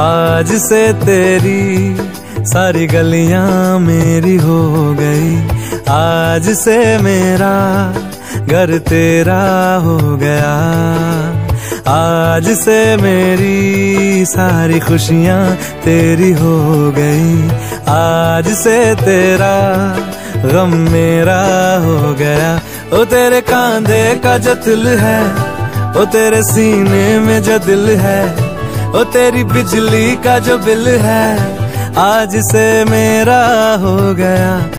आज से तेरी सारी गलियाँ मेरी हो गई। आज से मेरा घर तेरा हो गया। आज से मेरी सारी खुशियाँ तेरी हो गई। आज से तेरा गम मेरा हो गया। ओ तेरे कांधे का जो दिल है, ओ तेरे सीने में जो दिल है ओ तेरी बिजली का जो बिल है आज से मेरा हो गया।